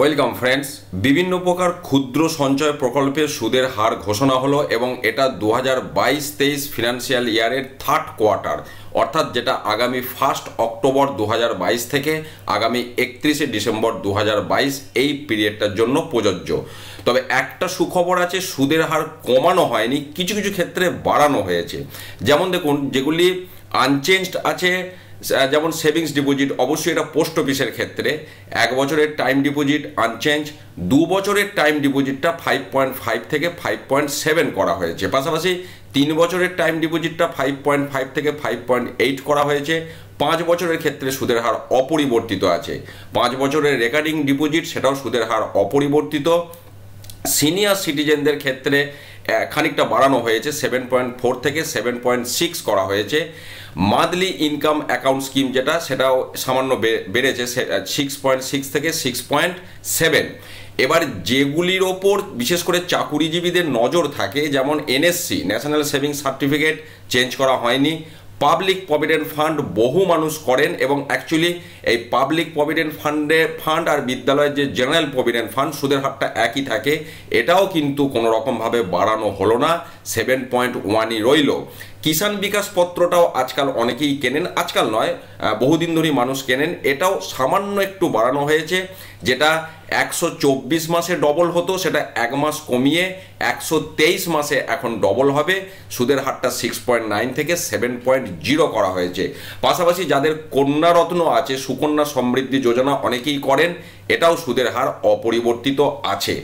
Welcome friends. বিভিন্ন প্রকার ক্ষুদ্র সঞ্চয় প্রকল্পের সুদের হার ঘোষণা হলো এবং এটা দু হাজার বাইশ তেইশ ফিনান্সিয়াল ইয়ারের থার্ড কোয়ার্টার অর্থাৎ যেটা আগামী ফার্স্ট অক্টোবর দু হাজার বাইশ থেকে আগামী একত্রিশে ডিসেম্বর দু হাজার বাইশ এই পিরিয়ডটার জন্য প্রযোজ্য। তবে একটা সুখবর আছে, সুদের হার কমানো হয়নি, কিছু কিছু ক্ষেত্রে বাড়ানো হয়েছে। যেমন দেখুন, যেগুলি আনচেঞ্জড আছে যেমন সেভিংস ডিপোজিট অবশ্যই এটা পোস্ট অফিসের ক্ষেত্রে। এক বছরের টাইম ডিপোজিট আনচেঞ্জ দু বছরের টাইম ডিপোজিটটা ফাইভ পয়েন্ট ফাইভ থেকে ফাইভ পয়েন্ট সেভেন করা হয়েছে। পাশাপাশি তিন বছরের টাইম ডিপোজিটটা ফাইভ পয়েন্ট ফাইভ থেকে ফাইভ পয়েন্ট এইট করা হয়েছে। পাঁচ বছরের ক্ষেত্রে সুদের হার অপরিবর্তিত আছে। পাঁচ বছরের রেকার্ডিং ডিপোজিট সেটাও সুদের হার অপরিবর্তিত। সিনিয়র সিটিজেনদের ক্ষেত্রে খানিকটা বাড়ানো হয়েছে সেভেন পয়েন্ট ফোর থেকে সেভেন পয়েন্ট সিক্স করা হয়েছে। মান্থলি ইনকাম অ্যাকাউন্ট স্কিম যেটা, সেটাও সামান্য বেড়েছে সিক্স পয়েন্ট সিক্স থেকে সিক্স পয়েন্ট সেভেন এবার যেগুলির ওপর বিশেষ করে চাকুরিজীবীদের নজর থাকে, যেমন NSC national savings certificate change করা হয়নি। পাবলিক প্রভিডেন্ট ফান্ড বহু মানুষ করেন এবং অ্যাকচুয়ালি এই পাবলিক প্রভিডেন্ট ফান্ডে ফান্ড আর বিদ্যালয়ের যে জেনারেল প্রভিডেন্ট ফান্ড সুদের হারটা একই থাকে। এটাও কিন্তু কোনো রকমভাবে বাড়ানো হলো না। সেভেন পয়েন্ট ওয়ানই রইল। কিষাণ বিকাশ পত্রটাও আজকাল অনেকেই কেনেন, আজকাল নয় বহুদিন ধরেই মানুষ কেনেন। এটাও সামান্য একটু বাড়ানো হয়েছে, যেটা একশো চব্বিশ মাসে ডবল হতো, সেটা এক মাস কমিয়ে একশো তেইশ মাসে এখন ডবল হবে। সুদের হারটা সিক্স পয়েন্ট নাইন থেকে সেভেন পয়েন্ট জিরো করা হয়েছে। পাশাপাশি যাদের কন্যারত্ন আছে, সুকন্যা সমৃদ্ধি যোজনা অনেকেই করেন, এটাও সুদের হার অপরিবর্তিত আছে।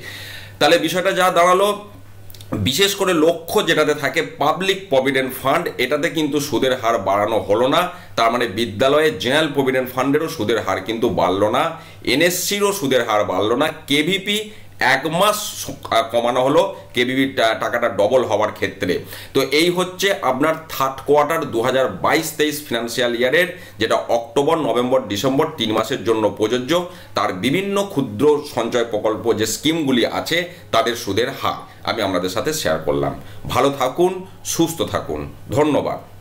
তাহলে বিষয়টা যা দাঁড়াল বিশেষ করে লক্ষ্য যেটাতে থাকে পাবলিক প্রভিডেন্ট ফান্ড এটাতে কিন্তু সুদের হার বাড়ানো হলো না। তার মানে বিদ্যালয়ে জেনারেল প্রভিডেন্ট ফান্ডেরও সুদের হার কিন্তু বাড়ল না। এনএসসিরও সুদের হার বাড়ল না। কেভিপি এক মাস কমানো হলো। কেবিবির টাকাটা ডবল হওয়ার ক্ষেত্রে। তো এই হচ্ছে আপনার থার্ড কোয়ার্টার দু হাজার বাইশ তেইশ ফিনান্সিয়াল ইয়ারের যেটা অক্টোবর, নভেম্বর, ডিসেম্বর তিন মাসের জন্য প্রযোজ্য। তার বিভিন্ন ক্ষুদ্র সঞ্চয় প্রকল্প যে স্কিমগুলি আছে, তাদের সুদের হার। আমি আপনাদের সাথে শেয়ার করলাম। ভালো থাকুন সুস্থ থাকুন। ধন্যবাদ।